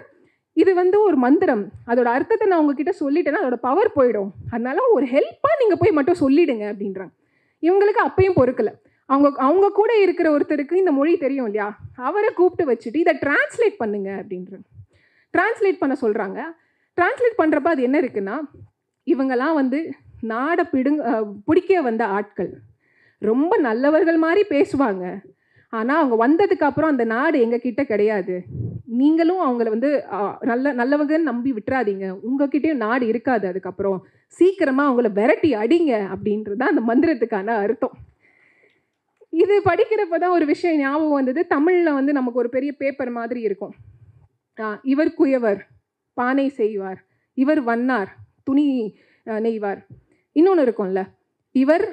Speaker 1: இது வந்து ஒரு மந்திரம். அதோட அர்த்தத்தை நான் உங்ககிட்ட சொல்லிட்டேன்னா அதோட பவர் போயிடும். அதனால ஒரு ஹெல்ப்பாக நீங்கள் போய் மட்டும் சொல்லிடுங்க அப்படின்றாங்க. இவங்களுக்கு அப்பையும் பொறுக்கல. அவங்க அவங்க கூட இருக்கிற ஒருத்தருக்கு இந்த மொழி தெரியும் இல்லையா? அவரை கூப்பிட்டு வச்சுட்டு இதை டிரான்ஸ்லேட் பண்ணுங்க அப்படின்றாங்க. டிரான்ஸ்லேட் பண்ண சொல்கிறாங்க டிரான்ஸ்லேட் பண்ணுறப்ப அது என்ன இருக்குன்னா இவங்கெல்லாம் வந்து நாடை பிடுங்க பிடிக்க வந்த ஆட்கள். ரொம்ப நல்லவர்கள் மாதிரி பேசுவாங்க. ஆனால் அவங்க வந்ததுக்கப்புறம் அந்த நாடு எங்ககிட்ட கிடையாது. நீங்களும் அவங்கள வந்து நல்ல நல்லவங்கன்னு நம்பி விட்டுறாதீங்க. உங்ககிட்டயும் நாடு இருக்காது அதுக்கப்புறம். சீக்கிரமாக அவங்கள விரட்டி அடிங்க அப்படின்றது தான் அந்த மந்திரத்துக்கான அர்த்தம். இது படிக்கிறப்ப தான் ஒரு விஷயம் ஞாபகம் வந்தது. தமிழில் வந்து நமக்கு ஒரு பெரிய பேப்பர் மாதிரி இருக்கும். இவர் குயவர் பானை செய்வார். இவர் வண்ணார் துணி நெய்வார். இன்னொன்று இருக்கும்ல இவர்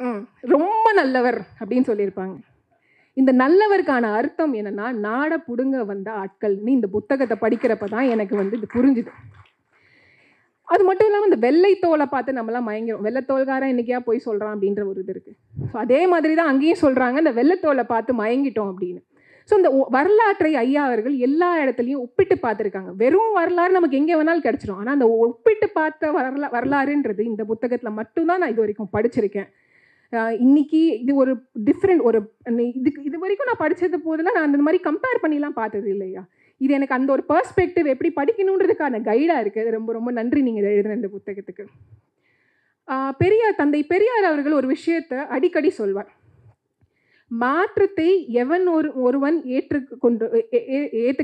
Speaker 1: ம், ரொம்ப நல்லவர் அப்படின்னு சொல்லியிருப்பாங்க. இந்த நல்லவருக்கான அர்த்தம் என்னன்னா நாட புடுங்க வந்த ஆட்கள்னு இந்த புத்தகத்தை படிக்கிறப்ப தான் எனக்கு வந்து இது புரிஞ்சுது. அது மட்டும் இல்லாமல் இந்த வெள்ளைத்தோலை பார்த்து நம்மளாம் மயங்கிறோம். வெள்ளத்தோல்காரன் இன்னைக்கியா போய் சொல்கிறான் அப்படின்ற ஒரு இது இருக்குது ஸோ அதே மாதிரி தான் அங்கேயும் சொல்கிறாங்க இந்த வெள்ளைத்தோலை பார்த்து மயங்கிட்டோம் அப்படின்னு. ஸோ இந்த ஒ- வரலாற்றை ஐயா அவர்கள் எல்லா இடத்துலையும் ஒப்பிட்டு பார்த்துருக்காங்க. வெறும் வரலாறு நமக்கு எங்கே வேணாலும் கிடச்சிரும். ஆனால் அந்த ஒப்பிட்டு பார்த்த வரலா வரலாறுன்றது இந்த புத்தகத்தில் மட்டும்தான் நான் இது வரைக்கும் படிச்சிருக்கேன் இன்னைக்கு இது ஒரு டிஃப்ரெண்ட் ஒரு இதுக்கு இது வரைக்கும் நான் படித்தது போதில் நான் அந்த மாதிரி கம்பேர் பண்ணிலாம் பார்த்தது இல்லையா? இது எனக்கு அந்த ஒரு பர்ஸ்பெக்டிவ் எப்படி படிக்கணுன்றதுக்கான கைடாக இருக்குது ரொம்ப ரொம்ப நன்றி நீங்கள் இதை எழுதின இந்த புத்தகத்துக்கு. பெரியார் தந்தை பெரியார் அவர்கள் ஒரு விஷயத்தை அடிக்கடி சொல்வார். மாற்றத்தை எவன் ஒரு ஒருவன் ஏற்று கொண்டு ஏ- ஏ-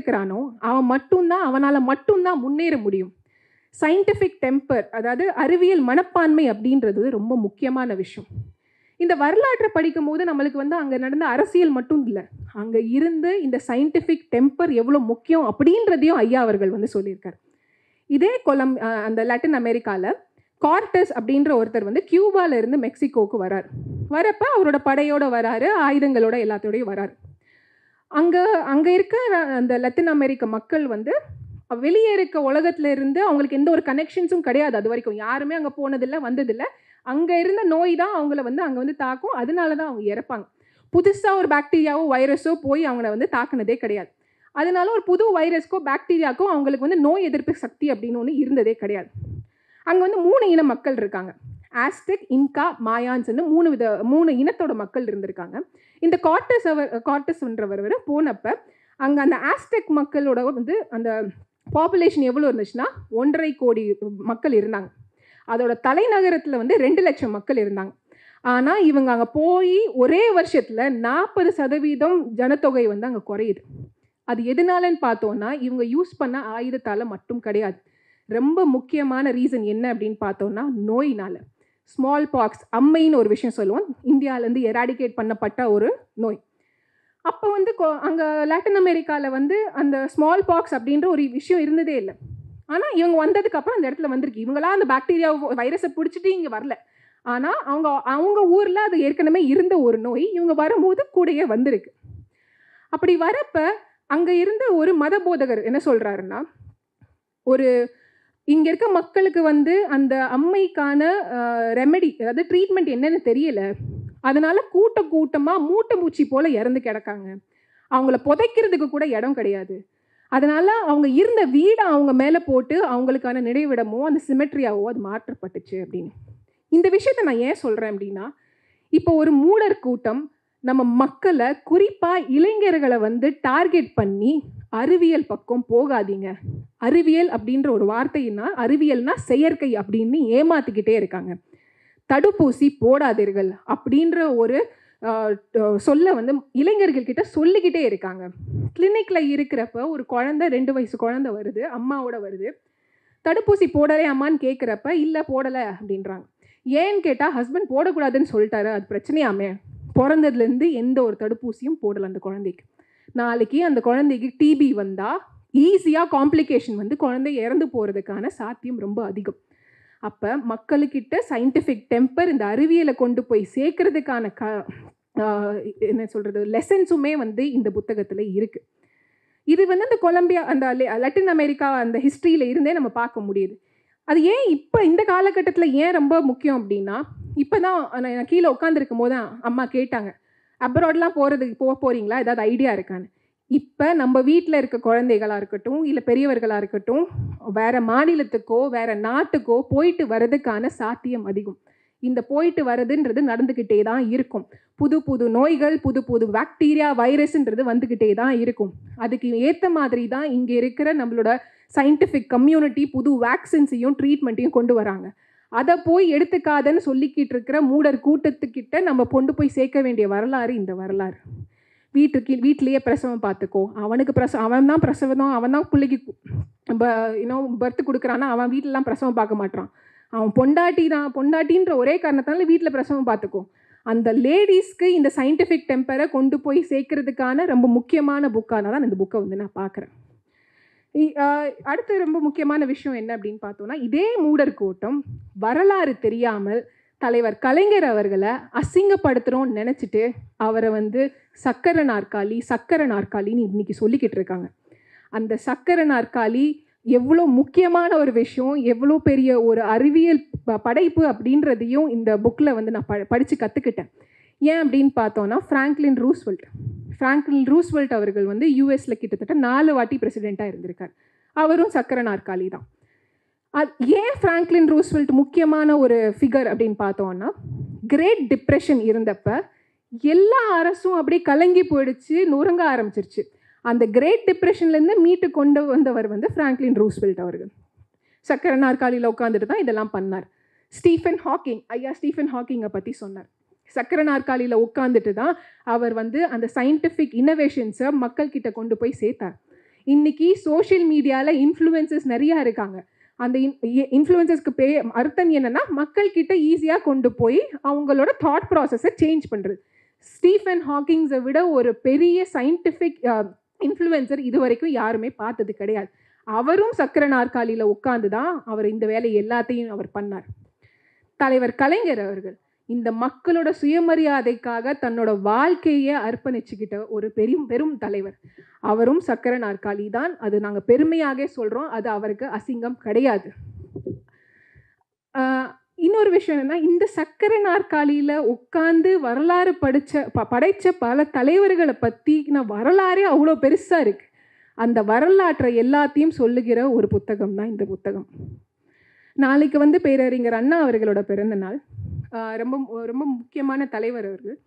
Speaker 1: அவன் மட்டும்தான் அவனால் மட்டும்தான் முன்னேற முடியும். சயின்டிஃபிக் டெம்பர் அதாவது அறிவியல் மனப்பான்மை அப்படின்றது ரொம்ப முக்கியமான விஷயம். இந்த வரலாற்றை படிக்கும் போது நம்மளுக்கு வந்து அங்கே நடந்த அரசியல் மட்டும் இல்லை. அங்கே இருந்து இந்த சயின்டிஃபிக் டெம்பர் எவ்வளோ முக்கியம் அப்படின்றதையும் ஐயா அவர்கள் வந்து சொல்லியிருக்கார். இதே கொலம் அந்த லட்டின் அமெரிக்காவில் கார்டஸ் அப்படின்ற ஒருத்தர் வந்து கியூபால இருந்து மெக்சிகோவுக்கு வரார். வரப்ப அவரோட படையோட வராரு ஆயுதங்களோட எல்லாத்தோடையும் வராரு. அங்கே அங்கே இருக்க அந்த லத்தின் அமெரிக்க மக்கள் வந்து வெளியே இருக்க உலகத்துல இருந்து அவங்களுக்கு எந்த ஒரு கனெக்ஷன்ஸும் கிடையாது. அது வரைக்கும் யாருமே அங்கே போனதில்லை வந்ததில்லை. அங்கே இருந்த நோய் தான் அவங்கள வந்து அங்கே வந்து தாக்கும். அதனால தான் அவங்க இறப்பாங்க. புதுசாக ஒரு பாக்டீரியாவோ வைரஸோ போய் அவங்கள வந்து தாக்குனதே கிடையாது. அதனால ஒரு புது வைரஸ்க்கோ பாக்டீரியாக்கோ அவங்களுக்கு வந்து நோய் எதிர்ப்பு சக்தி அப்படின்னு ஒன்று இருந்ததே கிடையாது. அங்கே வந்து மூணு இன மக்கள் இருக்காங்க. ஆஸ்டெக் இன்கா மாயான்ஸ்னு மூணு வித மூணு இனத்தோட மக்கள் இருந்திருக்காங்க. இந்த கார்டஸ் அவர் கார்டஸ்ன்றவர் வரை போனப்ப அங்கே அந்த ஆஸ்டெக் மக்களோட வந்து அந்த பாப்புலேஷன் எவ்வளோ இருந்துச்சுன்னா ஒன்றரை கோடி மக்கள் இருந்தாங்க. அதோட தலைநகரத்தில் வந்து ரெண்டு லட்சம் மக்கள் இருந்தாங்க. ஆனால் இவங்க அங்கே போய் ஒரே வருஷத்தில் நாற்பது சதவீதம் ஜனத்தொகை வந்து அங்கே குறையுது. அது எதனாலன்னு பார்த்தோன்னா இவங்க யூஸ் பண்ண ஆயுதத்தால் மட்டும் கிடையாது. ரொம்ப முக்கியமான ரீசன் என்ன அப்படின்னு பார்த்தோன்னா நோயினால். ஸ்மால் பாக்ஸ் அம்மைன்னு ஒரு விஷயம் சொல்லுவோம். இந்தியாவிலேருந்து எராடிகேட் பண்ணப்பட்ட ஒரு நோய். அப்போ வந்து கோ அங்கே லாட்டின் அமெரிக்காவில் வந்து அந்த ஸ்மால் பாக்ஸ் அப்படின்ற ஒரு விஷயம் இருந்ததே இல்லை. ஆனால் இவங்க வந்ததுக்கப்புறம் அந்த இடத்துல வந்திருக்கு. இவங்களாம் அந்த பாக்டீரியா வைரஸை பிடிச்சிட்டு இங்கே வரல. ஆனால் அவங்க அவங்க ஊரில் அது ஏற்கனவே இருந்த ஒரு நோய். இவங்க வரும்போது கூடயே வந்திருக்கு. அப்படி வரப்போ அங்கே இருந்த ஒரு மத போதகர் என்ன சொல்கிறாருன்னா ஒரு இங்கே இருக்க மக்களுக்கு வந்து அந்த அம்மைக்கான ரெமெடி அதாவது ட்ரீட்மெண்ட் என்னன்னு தெரியல. அதனால கூட்ட கூட்டமாக மூட்டை பூச்சி போல் இறந்து கிடக்காங்க. அவங்கள புதைக்கிறதுக்கு கூட இடம் கிடையாது. அதனால அவங்க இருந்த வீடை அவங்க மேலே போட்டு அவங்களுக்கான நினைவிடமோ அந்த சிமெட்ரியாவோ அது மாற்றப்பட்டுச்சு அப்படின்னு. இந்த விஷயத்தை நான் ஏன் சொல்கிறேன் அப்படின்னா இப்போ ஒரு மூடர் கூட்டம் நம்ம மக்களை குறிப்பாக இளைஞர்களை வந்து டார்கெட் பண்ணி அறிவியல் பக்கம் போகாதீங்க. அறிவியல் அப்படின்ற ஒரு வார்த்தைன்னா அறிவியல்னா செயற்கை அப்படின்னு ஏமாத்திக்கிட்டே இருக்காங்க. தடுப்பூசி போடாதீர்கள் அப்படின்ற ஒரு சொல்ல வந்து இளைஞர்கள் கிட்ட சொல்லிக்கிட்டே இருக்காங்க. கிளினிக்கில் இருக்கிறப்ப ஒரு குழந்தை ரெண்டு வயசு குழந்தை வருது அம்மாவோட வருது. தடுப்பூசி போடலே அம்மான்னு கேட்குறப்ப இல்லை போடலை அப்படின்றாங்க. ஏன்னு கேட்டால் ஹஸ்பண்ட் போடக்கூடாதுன்னு சொல்லிட்டாரு அது பிரச்சனையாமே. பிறந்ததுலேருந்து எந்த ஒரு தடுப்பூசியும் போடலை அந்த குழந்தைக்கு. நாளைக்கு அந்த குழந்தைக்கு டிபி வந்தால் ஈஸியாக காம்ப்ளிகேஷன் வந்து குழந்தை இறந்து போகிறதுக்கான சாத்தியம் ரொம்ப அதிகம். அப்போ மக்களுக்கிட்ட சயின்டிஃபிக் டெம்பர் இந்த அறிவியலை கொண்டு போய் சேர்க்கறதுக்கான க என்ன சொல்கிறது லெசன்ஸுமே வந்து இந்த புத்தகத்தில் இருக்குது இது வந்து அந்த கொலம்பியா அந்த லெ- லட்டின் அமெரிக்கா அந்த ஹிஸ்ட்ரியில் இருந்தே நம்ம பார்க்க முடியுது. அது ஏன் இப்போ இந்த காலகட்டத்தில் ஏன் ரொம்ப முக்கியம் அப்படின்னா இப்போ தான் நான் கீழே உட்காந்துருக்கும் போது அம்மா கேட்டாங்க. அப்ராட்லாம் போகிறதுக்கு போக போகிறீங்களா ஏதாவது ஐடியா இருக்கான்னு. இப்போ நம்ம வீட்டில் இருக்க குழந்தைகளாக இருக்கட்டும் இல்லை பெரியவர்களாக இருக்கட்டும் வேறு மாநிலத்துக்கோ வேறு நாட்டுக்கோ போயிட்டு வர்றதுக்கான சாத்தியம் அதிகம். இந்த போயிட்டு வர்றதுன்றது நடந்துக்கிட்டே தான் இருக்கும். புது புது நோய்கள் புது புது பாக்டீரியா வைரஸ்ன்றது வந்துக்கிட்டே தான் இருக்கும். அதுக்கு ஏற்ற மாதிரி தான் இங்கே இருக்கிற நம்மளோட சயின்டிஃபிக் கம்யூனிட்டி புது வேக்சின்ஸையும் ட்ரீட்மெண்ட்டையும் கொண்டு வராங்க. அதை போய் எடுத்துக்காதன்னு சொல்லிக்கிட்டு இருக்கிற மூடர் கூட்டத்துக்கிட்ட நம்ம கொண்டு போய் சேர்க்க வேண்டிய வரலாறு இந்த வரலாறு. வீட்டுக்கு வீட்லேயே பிரசவம் பார்த்துக்கோ. அவனுக்கு பிரசவம் அவன் தான் பிரசவம் அவன் தான் பிள்ளைக்கு இன்னும் பர்த் கொடுக்குறான்னா அவன் வீட்டிலலாம் பிரசவம் பார்க்க மாட்டான் அவன் பொண்டாட்டி தான் பொண்டாட்டின்ற ஒரே காரணத்தால வீட்டில் பிரசவம் பார்த்துக்கோ. அந்த லேடிஸ்க்கு இந்த சயின்டிஃபிக் டெம்பரை கொண்டு போய் சேர்க்கறதுக்கான ரொம்ப முக்கியமான புக்கான தான் இந்த புக்கை வந்து நான் பார்க்குறேன். அடுத்து ரொம்ப முக்கியமான விஷயம் என்ன அப்படின்னு பார்த்தோன்னா இதே மூடர் கூட்டம் வரலாறு தெரியாமல் தலைவர் கலைஞர் அவர்களை அசிங்கப்படுத்துகிறோன்னு நினச்சிட்டு அவரை வந்து சக்கர நாற்காலி சக்கர நாற்காலின்னு இன்னைக்கு சொல்லிக்கிட்டு இருக்காங்க. அந்த சக்கர நாற்காலி எவ்வளோ முக்கியமான ஒரு விஷயம் எவ்வளோ பெரிய ஒரு அறிவியல் படைப்பு அப்படின்றதையும் இந்த புக்கில் வந்து நான் ப படித்து கற்றுக்கிட்டேன் ஏன் அப்படின்னு பார்த்தோன்னா ஃப்ராங்க்லின் ரூஸ்வெல்ட் ஃப்ராங்க்லின் ரூஸ்வெல்ட் அவர்கள் வந்து யூஎஸில் கிட்டத்தட்ட நாலு வாட்டி பிரசிடெண்ட்டாக இருந்திருக்கார். அவரும் சக்கர நாற்காலி தான். அது ஏன் ஃப்ராங்க்லின் ரூஸ்வெல்ட் முக்கியமான ஒரு ஃபிகர் அப்படின்னு பார்த்தோன்னா கிரேட் டிப்ரெஷன் இருந்தப்ப எல்லா அரசும் அப்படியே கலங்கி போயிடுச்சு நொறுங்க ஆரம்பிச்சிருச்சு. அந்த கிரேட் டிப்ரெஷன்லேருந்து மீட்டு கொண்டு வந்தவர் வந்து ஃப்ராங்க்லின் ரூஸ்வெல்ட் அவர்கள். சக்கர நாற்காலியில் உட்காந்துட்டு தான் இதெல்லாம் பண்ணார். ஸ்டீஃபன் ஹாக்கிங் ஐயா ஸ்டீஃபன் ஹாக்கிங்கை பற்றி சொன்னார். சக்கர நாற்காலியில் உட்காந்துட்டு தான் அவர் வந்து அந்த சயின்டிஃபிக் இன்னோவேஷன்ஸை மக்கள்கிட்ட கொண்டு போய் சேர்த்தார். இன்றைக்கி சோஷியல் மீடியாவில் இன்ஃப்ளூயன்சஸ் நிறையா இருக்காங்க. அந்த இன் இன்ஃப்ளூயன்சஸ்க்கு பே அர்த்தம் என்னன்னா மக்கள்கிட்ட ஈஸியாக கொண்டு போய் அவங்களோட தாட் ப்ராசஸை சேஞ்ச் பண்ணுறது ஸ்டீஃபன் ஹாக்கிங்ஸை விட ஒரு பெரிய சயின்டிஃபிக் இன்ஃப்ளூயன்சர் இது வரைக்கும் யாருமே பார்த்தது கிடையாது. அவரும் சக்கர நாற்காலியில் உட்காந்து தான் அவர் இந்த வேலை எல்லாத்தையும் அவர் பண்ணார். தலைவர் கலைஞர் அவர்கள் இந்த மக்களோட சுயமரியாதைக்காக தன்னோட வாழ்க்கையை அர்ப்பணிச்சுக்கிட்ட ஒரு பெரும் பெரும் தலைவர். அவரும் சக்கர நாற்காலி தான். அது நாங்கள் பெருமையாக சொல்கிறோம் அது அவருக்கு அசிங்கம் கிடையாது. ஆஹ் இன்னொரு விஷயம் என்னன்னா இந்த சக்கரை நாற்காலியில் உட்காந்து வரலாறு படித்த ப படைத்த பல தலைவர்களை பற்றின வரலாறே அவ்வளோ பெருசாக இருக்கு. அந்த வரலாற்றை எல்லாத்தையும் சொல்லுகிற ஒரு புத்தகம் தான் இந்த புத்தகம். நாளைக்கு வந்து பேரறிஞர் அண்ணா அவர்களோட பிறந்த நாள். ரொம்ப ரொம்ப முக்கியமான தலைவர் அவர்கள்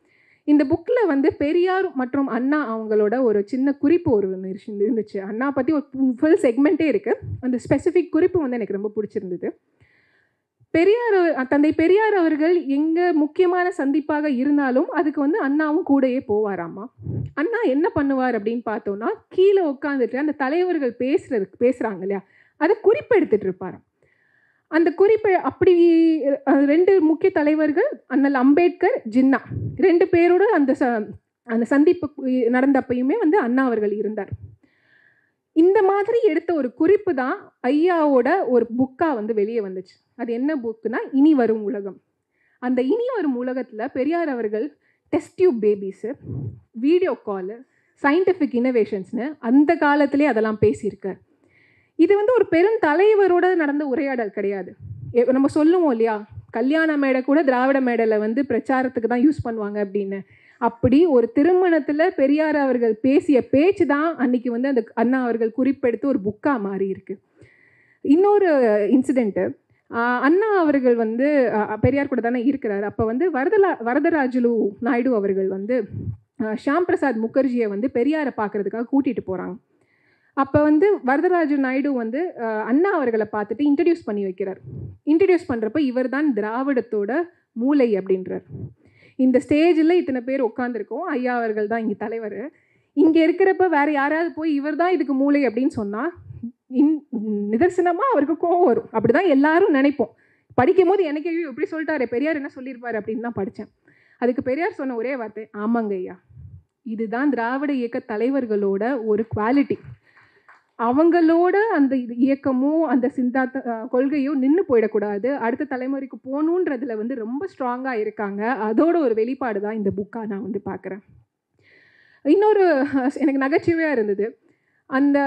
Speaker 1: இந்த புக்கில் வந்து பெரியார் மற்றும் அண்ணா அவங்களோட ஒரு சின்ன குறிப்பு ஒரு இருந்துச்சு- அண்ணா பற்றி ஒரு ஃபுல் செக்மெண்ட்டே இருக்குது அந்த ஸ்பெசிஃபிக் குறிப்பு வந்து எனக்கு ரொம்ப பிடிச்சிருந்தது. பெரியார் தந்தை பெரியார் அவர்கள் எங்கே முக்கியமான சந்திப்பாக இருந்தாலும் அதுக்கு வந்து அண்ணாவும் கூடயே போவாராமா? அண்ணா என்ன பண்ணுவார் அப்படின்னு பார்த்தோன்னா கீழே உட்காந்துட்டு அந்த தலைவர்கள் பேசுறதுக்கு பேசுகிறாங்க இல்லையா? அதை குறிப்பெடுத்துட்டு இருப்பாராம். அந்த குறிப்பை அப்படி ரெண்டு முக்கிய தலைவர்கள் அண்ணல் அம்பேத்கர் ஜின்னா ரெண்டு பேரோட அந்த ச அந்த சந்திப்பு நடந்தப்பயுமே வந்து அண்ணா அவர்கள் இருந்தார். இந்த மாதிரி எடுத்த ஒரு குறிப்பு தான் ஐயாவோட ஒரு புக்காக வந்து வெளியே வந்துச்சு. அது என்ன புக்குனா இனி வரும் உலகம். அந்த இனி வரும் உலகத்தில் பெரியார் அவர்கள் test tube babies video call scientific இன்னோவேஷன்ஸ்னு அந்த காலத்திலே அதெல்லாம் பேசியிருக்கார். இது வந்து ஒரு பெரும் தலைவரோட நடந்த உரையாடல் கிடையாது. நம்ம சொல்லுவோம் இல்லையா? கல்யாண மேடை கூட திராவிட மேடையில் வந்து பிரச்சாரத்துக்கு தான் யூஸ் பண்ணுவாங்க அப்படின்னு. அப்படி ஒரு திருமணத்தில் பெரியார் அவர்கள் பேசிய பேச்சு தான் அன்னைக்கு வந்து அந்த அண்ணா அவர்கள் குறிப்பெடுத்து ஒரு புக்காக மாறி இருக்கு. இன்னொரு இன்சிடெண்ட்டு அண்ணா அவர்கள் வந்து பெரியார் கூட தானே இருக்கிறார். அப்போ வந்து வரதலா வரதராஜுலு நாயுடு அவர்கள் வந்து ஷியாம் பிரசாத் முகர்ஜியை வந்து பெரியாரை பார்க்கறதுக்காக கூட்டிகிட்டு போகிறாங்க அப்போ வந்து வரதராஜ நாயுடு வந்து அண்ணா அவர்களை பார்த்துட்டு இன்ட்ரடியூஸ் பண்ணி வைக்கிறார். இன்ட்ரடியூஸ் பண்ணுறப்ப இவர் தான் திராவிடத்தோட மூளை அப்படின்றார். இந்த ஸ்டேஜில் இத்தனை பேர் உட்காந்துருக்கோம் ஐயா அவர்கள் தான் இங்கே தலைவர். இங்கே இருக்கிறப்ப வேறு யாராவது போய் இவர் தான் இதுக்கு மூளை அப்படின்னு சொன்னால் இன் நிதர்சனமாக அவருக்கு கோவம் வரும். அப்படி தான் எல்லாரும் நினைப்போம். படிக்கும் போது எனக்கு ஐயோ எப்படி சொல்லிட்டாரு பெரியார் என்ன சொல்லியிருப்பார் அப்படின்னு தான் படித்தேன் அதுக்கு பெரியார் சொன்ன ஒரே வார்த்தை ஆமாங்க ஐயா. இதுதான் திராவிட இயக்க தலைவர்களோட ஒரு குவாலிட்டி அவங்களோட அந்த இது இயக்கமும் அந்த சிந்தாத்த கொள்கையும் நின்று போயிடக்கூடாது. அடுத்த தலைமுறைக்கு போகணுன்றதுல வந்து ரொம்ப ஸ்ட்ராங்காக இருக்காங்க. அதோட ஒரு வெளிப்பாடு தான் இந்த புக்காக நான் வந்து பார்க்குறேன். இன்னொரு எனக்கு நகைச்சுவையாக இருந்தது. அந்த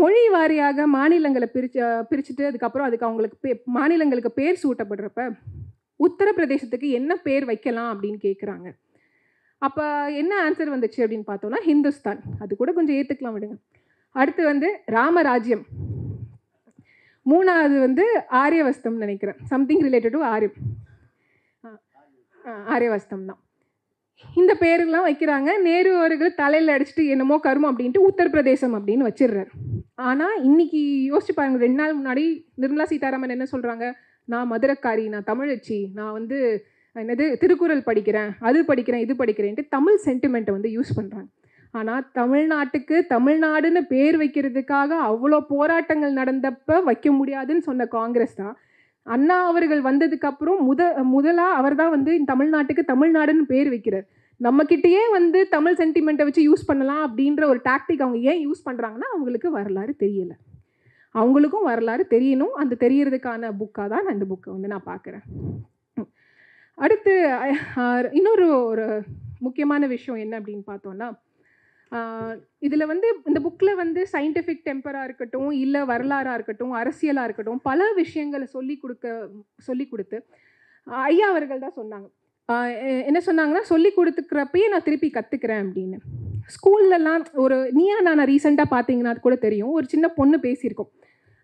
Speaker 1: மொழி வாரியாக மாநிலங்களை பிரிச்சு பிரிச்சுட்டு அதுக்கப்புறம் அதுக்கு அவங்களுக்கு பே மாநிலங்களுக்கு பேர் சூட்டப்படுறப்ப உத்தரப்பிரதேசத்துக்கு என்ன பேர் வைக்கலாம் அப்படின்னு கேட்குறாங்க அப்போ என்ன ஆன்சர் வந்துச்சு அப்படின்னு பார்த்தோம்னா ஹிந்துஸ்தான். அது கூட கொஞ்சம் ஏற்றுக்கலாம் விடுங்க. அடுத்து வந்து ராமராஜ்யம். மூணாவது வந்து ஆரியவஸ்தம் நினைக்கிறேன். சம்திங் ரிலேட்டட் டு ஆரியம். ஆரியவஸ்தம் தான். இந்த பேருலாம் வைக்கிறாங்க. நேரு அவர்கள் தலையில் அடிச்சுட்டு என்னமோ கருமம் அப்படின்ட்டு உத்தரப்பிரதேசம் அப்படின்னு வச்சிடுறாரு. ஆனால் இன்னைக்கு யோசிச்சு பாருங்க. ரெண்டு நாள் முன்னாடி நிர்மலா சீதாராமன் என்ன சொல்கிறாங்க நான் மதுரக்காரி நான் தமிழச்சி நான் வந்து என்னது திருக்குறள் படிக்கிறேன் அது படிக்கிறேன் இது படிக்கிறேன்ட்டு தமிழ் சென்டிமெண்ட்டை வந்து யூஸ் பண்ணுறாங்க ஆனால் தமிழ்நாட்டுக்கு தமிழ்நாடுன்னு பேர் வைக்கிறதுக்காக அவ்வளோ போராட்டங்கள் நடந்தப்ப வைக்க முடியாதுன்னு சொன்ன காங்கிரஸ் தான். அண்ணா அவர்கள் வந்ததுக்கப்புறம் முத முதலாக அவர் தான் வந்து இந்த தமிழ்நாட்டுக்கு தமிழ்நாடுன்னு பேர் வைக்கிறார். நம்மக்கிட்டேயே வந்து தமிழ் சென்டிமெண்ட்டை வச்சு யூஸ் பண்ணலாம் அப்படின்ற ஒரு டாக்டிக் அவங்க ஏன் யூஸ் பண்ணுறாங்கன்னா அவங்களுக்கு வரலாறு தெரியலை. அவங்களுக்கும் வரலாறு தெரியணும். அந்த தெரியறதுக்கான புக்காக தான் நான் இந்த புக்கை வந்து நான் பார்க்குறேன். அடுத்து இன்னொரு ஒரு முக்கியமான விஷயம் என்ன அப்படின்னு பார்த்தோன்னா இதில் வந்து இந்த புக்கில் வந்து சயின்டிஃபிக் டெம்பராக இருக்கட்டும் இல்லை வரலாறாக இருக்கட்டும் அரசியலாக இருக்கட்டும் பல விஷயங்களை சொல்லி கொடுக்க சொல்லி கொடுத்து ஐயா அவர்கள் தான் சொன்னாங்க. என்ன சொன்னாங்கன்னா சொல்லி கொடுத்துக்கிறப்பயே நான் திருப்பி கற்றுக்கிறேன் அப்படின்னு. ஸ்கூல்லலாம் ஒரு நீயா நான் ரீசெண்டாக பார்த்தீங்கன்னா கூட தெரியும். ஒரு சின்ன பொண்ணு பேசியிருக்கோம்.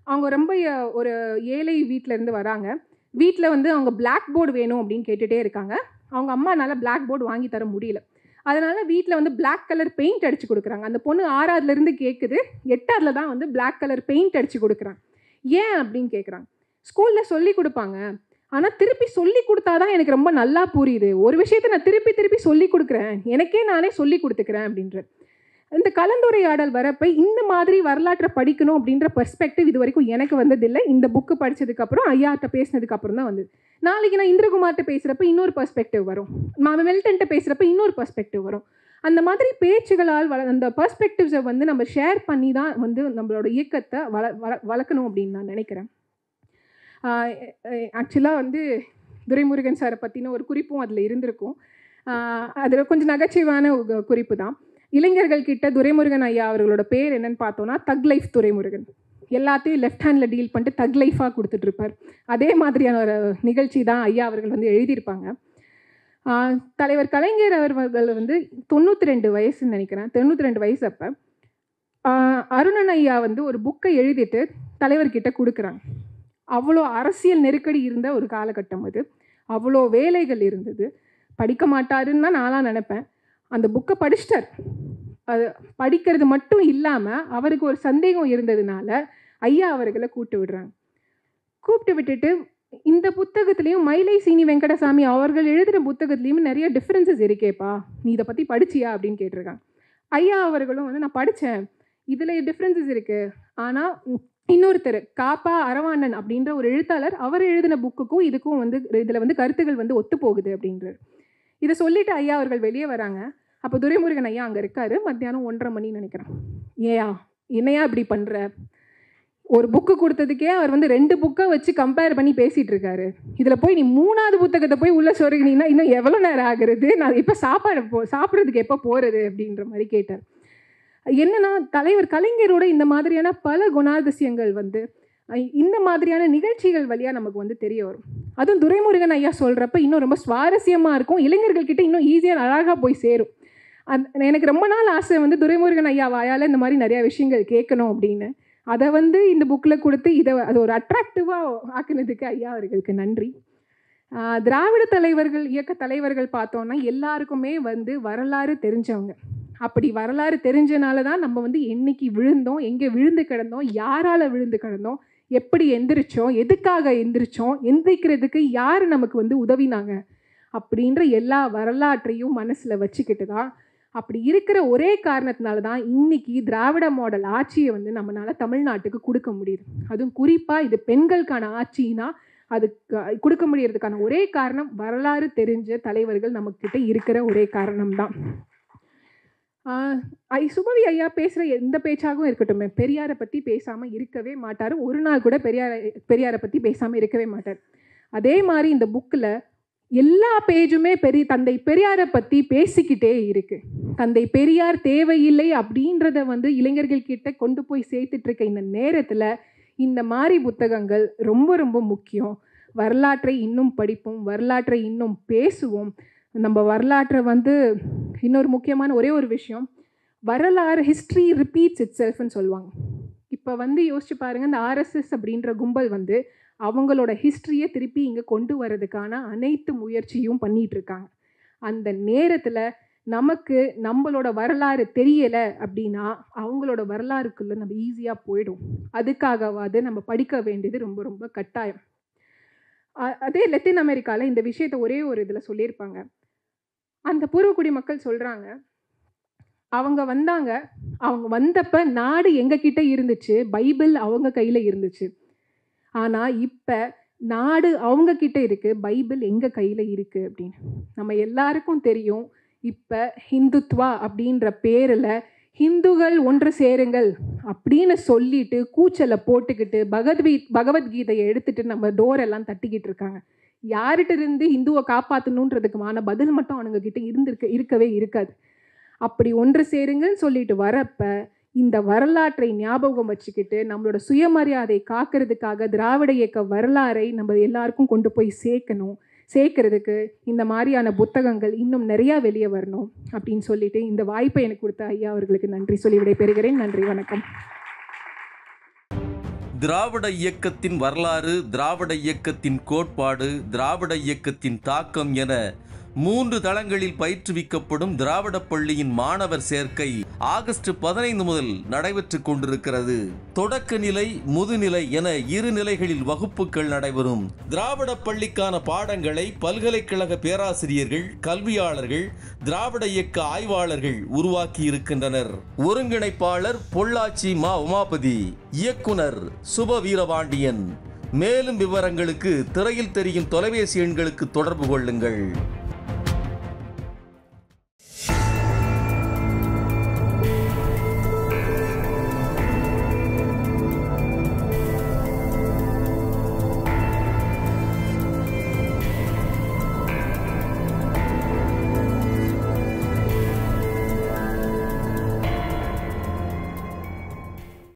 Speaker 1: அவங்க ரொம்ப ஒரு ஏழை வீட்டிலேருந்து இருந்து வராங்க. வீட்டில் வந்து அவங்க பிளாக் போர்டு வேணும் அப்படின்னு கேட்டுகிட்டே இருக்காங்க. அவங்க அம்மானால் பிளாக் போர்டு வாங்கி தர முடியல. அதனால் வீட்டில் வந்து பிளாக் கலர் பெயிண்ட் அடித்து கொடுக்குறாங்க. அந்த பொண்ணு ஆறாவதுலேருந்து கேட்குது எட்டாவதுல தான் வந்து பிளாக் கலர் பெயிண்ட் அடித்து கொடுக்குறாங்க ஏன் அப்படின்னு கேட்குறாங்க ஸ்கூலில் சொல்லி கொடுப்பாங்க. ஆனால் திருப்பி சொல்லி கொடுத்தாதான் எனக்கு ரொம்ப நல்லா புரியுது. ஒரு விஷயத்தை நான் திருப்பி திருப்பி சொல்லி கொடுக்குறேன். எனக்கே நானே சொல்லி கொடுத்துக்கிறேன் அப்படின்ற இந்த கலந்துரையாடல் வரப்போ இந்த மாதிரி வரலாற்றை படிக்கணும் அப்படின்ற பெர்ஸ்பெக்டிவ் இது வரைக்கும் எனக்கு வந்ததில்லை. இந்த புக்கு படிச்சதுக்கப்புறம் ஐயாட்ட பேசினதுக்கப்புறம் தான் வந்தது. நாளைக்கு நான் இந்திரகுமார்ட்ட பேசுகிறப்ப இன்னொரு பெர்ஸ்பெக்டிவ் வரும். மாம மெல்டன்ட்ட பேசுகிறப்ப இன்னொரு பெர்ஸ்பெக்டிவ் வரும். அந்த மாதிரி பேச்சுகளால் வள அந்த பர்ஸ்பெக்டிவ்ஸை வந்து நம்ம ஷேர் பண்ணி தான் வந்து நம்மளோட இயக்கத்தை வள வள வளர்க்கணும் அப்படின்னு நான் நினைக்கிறேன். ஆக்சுவலாக வந்து துரைமுருகன் சாரை பற்றின ஒரு குறிப்பும் அதில் இருந்திருக்கும். அதில் கொஞ்சம் நகைச்சுவான ஒரு குறிப்பு தான். இளைஞர்கள் கிட்ட துரைமுருகன் ஐயா அவர்களோட பேர் என்னன்னு பார்த்தோன்னா தக் லைஃப் துரைமுருகன். எல்லாத்தையும் லெஃப்ட் ஹேண்டில் டீல் பண்ணிட்டு தக் லைஃபாக கொடுத்துட்ருப்பார். அதே மாதிரியான ஒரு நிகழ்ச்சி தான் ஐயா அவர்கள் வந்து எழுதியிருப்பாங்க. தலைவர் கலைஞர் அவர்கள் வந்து தொண்ணூற்றி ரெண்டு வயசுன்னு நினைக்கிறேன். தொண்ணூற்றி ரெண்டு வயசு அப்போ. அருணன் ஐயா வந்து ஒரு புக்கை எழுதிட்டு தலைவர்கிட்ட கொடுக்குறாங்க. அவ்வளோ அரசியல் நெருக்கடி இருந்த ஒரு காலகட்டம் அது. அவ்வளோ வேலைகள் இருந்தது. படிக்க மாட்டாருன்னு தான் நானாக நினைப்பேன். அந்த புக்கை படிச்சிட்டார். அது படிக்கிறது மட்டும் இல்லாமல் அவருக்கு ஒரு சந்தேகம் இருந்ததுனால ஐயா அவர்களை கூப்பிட்டு விடுறாங்க. கூப்பிட்டு விட்டுட்டு இந்த புத்தகத்துலேயும் மயிலை சீனி வெங்கடசாமி அவர்கள் எழுதுகிற புத்தகத்துலேயும் நிறைய டிஃப்ரென்சஸ் இருக்கேப்பா. நீ இதை பற்றி படிச்சியா அப்படின்னு கேட்டிருக்காங்க. ஐயா அவர்களும் வந்து நான் படித்தேன் இதில் டிஃப்ரென்சஸ் இருக்குது ஆனால் இன்னொருத்தர் காப்பா அரவாணன் அப்படின்ற ஒரு எழுத்தாளர் அவர் எழுதின புக்குக்கும் இதுக்கும் வந்து இதில் வந்து கருத்துகள் வந்து ஒத்து போகுது அப்படின்றார். இதை சொல்லிட்டு ஐயா அவர்கள் வெளியே வராங்க. அப்போ துரைமுருகன் ஐயா அங்கே இருக்காரு. மத்தியானம் ஒன்றரை மணின்னு நினைக்கிறேன். ஏயா என்னையா இப்படி பண்ணுற ஒரு புக்கு கொடுத்ததுக்கே அவர் வந்து ரெண்டு புக்கை வச்சு கம்பேர் பண்ணி பேசிகிட்டு இருக்காரு. இதில் போய் நீ மூணாவது புத்தகத்தை போய் உள்ளே சொருகினீங்கன்னா இன்னும் எவ்வளோ நேரம் ஆகுறது? நான் இப்போ சாப்பாடு போ சாப்பிட்றதுக்கு எப்போ போகிறது அப்படின்ற மாதிரி கேட்டார். என்னென்னா தலைவர் கலைஞரோட இந்த மாதிரியான பல குணாதிசயங்கள் வந்து இந்த மாதிரியான நிகழ்ச்சிகள் வழியாக நமக்கு வந்து தெரிய வரும். அதுவும் துரைமுருகன் ஐயா சொல்கிறப்ப இன்னும் ரொம்ப சுவாரஸ்யமாக இருக்கும். இளைஞர்கள்கிட்ட இன்னும் ஈஸியாக அழகாக போய் சேரும். அந் எனக்கு ரொம்ப நாள் ஆசை வந்து துரைமுருகன் ஐயா வாயால் இந்த மாதிரி நிறையா விஷயங்கள் கேட்கணும் அப்படின்னு. அதை வந்து இந்த புக்கில் கொடுத்து இதை அது ஒரு அட்ராக்டிவாக ஆக்குனதுக்கு ஐயா அவர்களுக்கு நன்றி. திராவிட தலைவர்கள் இயக்க தலைவர்கள் பார்த்தோன்னா எல்லாருக்குமே வந்து வரலாறு தெரிஞ்சவங்க. அப்படி வரலாறு தெரிஞ்சனால தான் நம்ம வந்து என்னைக்கு விழுந்தோம் எங்கே விழுந்து கிடந்தோம் யாரால் விழுந்து கிடந்தோம் எப்படி எந்திரிச்சோம் எதுக்காக எந்திரிச்சோம் எந்திரிக்கிறதுக்கு யார் நமக்கு வந்து உதவினாங்க அப்படின்ற எல்லா வரலாற்றையும் மனசில் வச்சுக்கிட்டு தான் அப்படி இருக்கிற ஒரே காரணத்தினால தான் இன்னைக்கு திராவிட மாடல் ஆட்சியை வந்து நம்மளால தமிழ்நாட்டுக்கு கொடுக்க முடியுது. அதுவும் குறிப்பாக இது பெண்களுக்கான ஆட்சினா அதுக்கு கொடுக்க முடியறதுக்கான ஒரே காரணம் வரலாறு தெரிஞ்ச தலைவர்கள் நம்மக்கிட்ட இருக்கிற ஒரே காரணம் தான் ஐ சுபவி ஐயா பேசுகிற எந்த பேச்சாகவும் இருக்கட்டும். பெரியாரை பற்றி பேசாமல் இருக்கவே மாட்டார். ஒரு நாள் கூட பெரியாரை பெரியாரை பற்றி பேசாமல் இருக்கவே மாட்டார். அதே மாதிரி இந்த புக்கில் எல்லா பேஜுமே பெரிய தந்தை பெரியாரை பற்றி பேசிக்கிட்டே இருக்குது தந்தை பெரியார் தேவையில்லை அப்படின்றத வந்து இளைஞர்கள் கிட்ட கொண்டு போய் சேர்த்துட்ருக்க இந்த நேரத்தில் இந்த மாதிரி புத்தகங்கள் ரொம்ப ரொம்ப முக்கியம். வரலாற்றை இன்னும் படிப்போம். வரலாற்றை இன்னும் பேசுவோம். நம்ம வரலாற்றை வந்து இன்னொரு முக்கியமான ஒரே ஒரு விஷயம் வரலாறு ஹிஸ்ட்ரி ரிப்பீட்ஸ் இட் செல்ஃப்னு சொல்லுவாங்க. இப்போ வந்து யோசிச்சு பாருங்க இந்த ஆர்எஸ்எஸ் அப்படின்ற கும்பல் வந்து அவங்களோட ஹிஸ்ட்ரியை திருப்பி இங்கே கொண்டு வரதுக்கான அனைத்து முயற்சியும் பண்ணிகிட்ருக்காங்க அந்த நேரத்தில் நமக்கு நம்மளோட வரலாறு தெரியலை அப்படின்னா அவங்களோட வரலாறுக்குள்ளே நம்ம ஈஸியாக போயிடும். அதுக்காகவாது நம்ம படிக்க வேண்டியது ரொம்ப ரொம்ப கட்டாயம். அதே லெத்தின் அமெரிக்காவில் இந்த விஷயத்தை ஒரே ஒரு இதில் சொல்லியிருப்பாங்க. அந்த பூர்வக்குடி மக்கள் சொல்கிறாங்க அவங்க வந்தாங்க. அவங்க வந்தப்ப நாடு எங்ககிட்ட இருந்துச்சு. பைபிள் அவங்க கையில் இருந்துச்சு. ஆனால் இப்போ நாடு அவங்க கிட்ட இருக்குது பைபிள் எங்கள் கையில் இருக்குது அப்படின்னு. நம்ம எல்லாருக்கும் தெரியும் இப்போ ஹிந்துத்வா அப்படின்ற பேரில் ஹிந்துகள் ஒன்று சேருங்கள் அப்படின்னு சொல்லிட்டு கூச்சலை போட்டுக்கிட்டு பகவத்கீ பகவத்கீதையை எடுத்துகிட்டு நம்ம டோரெல்லாம் தட்டிக்கிட்டு இருக்காங்க. யார்கிட்ட இருந்து இந்துவை காப்பாற்றணுன்றதுக்குமான பதில் மட்டும் அவனுங்க கிட்ட இருந்திருக்க இருக்கவே இருக்காது. அப்படி ஒன்று சேருங்கன்னு சொல்லிட்டு வரப்ப இந்த வரலாற்றை ஞாபகம் வச்சுக்கிட்டு நம்மளோட சுயமரியாதை காக்கிறதுக்காக திராவிட இயக்க வரலாறை நம்ம எல்லாருக்கும் கொண்டு போய் சேர்க்கணும். சேர்க்கறதுக்கு இந்த மாதிரியான புத்தகங்கள் இன்னும் நிறையா வெளியே வரணும் அப்படின்னு சொல்லிட்டு இந்த வாய்ப்பை எனக்கு கொடுத்த ஐயா அவர்களுக்கு நன்றி சொல்லி விடைபெறுகிறேன். நன்றி வணக்கம்.
Speaker 2: திராவிட இயக்கத்தின் வரலாறு திராவிட இயக்கத்தின் கோட்பாடு திராவிட இயக்கத்தின் தாக்கம் என மூன்று தளங்களில் பயிற்றுவிக்கப்படும் திராவிட பள்ளியின் மாணவர் சேர்க்கை ஆகஸ்ட் பதினைந்து முதல் நடைபெற்றுக் கொண்டிருக்கிறது. தொடக்க நிலை முதுநிலை என இரு நிலைகளில் வகுப்புகள் நடைபெறும். திராவிட பள்ளிக்கான பாடங்களை பல்கலைக்கழக பேராசிரியர்கள் கல்வியாளர்கள் திராவிட இயக்க ஆய்வாளர்கள் உருவாக்கி இருக்கின்றனர். ஒருங்கிணைப்பாளர் பொள்ளாச்சி மா உமாபதி இயக்குனர் சுப வீரபாண்டியன் மேலும் விவரங்களுக்கு திரையில் தெரியும் தொலைபேசி எண்களுக்கு தொடர்பு கொள்ளுங்கள்.